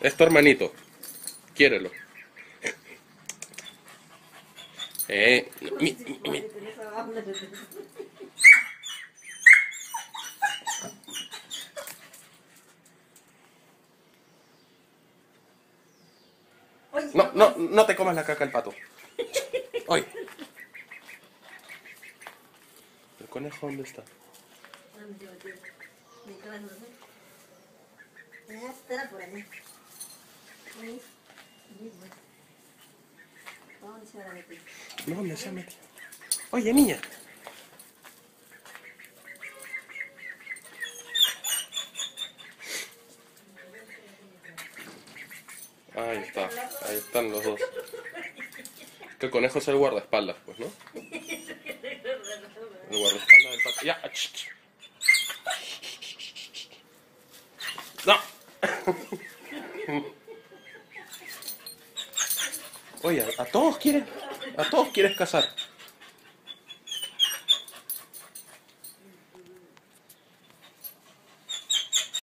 Es tu hermanito. Quiérelo. Eh, No, no, no te comas la caca del pato. Oye. ¿El conejo dónde está? Espera por ahí. Ahí. Ahí, bueno. ¿Dónde se va a meter? No, ¿dónde se ha metido? Oye, niña. Ahí está, ahí están los dos. Que el conejo es el guardaespaldas, pues, ¿no? El guardaespaldas del pato. Ya, ch, ch. No. Oye, a todos quieres, a todos quieres casar.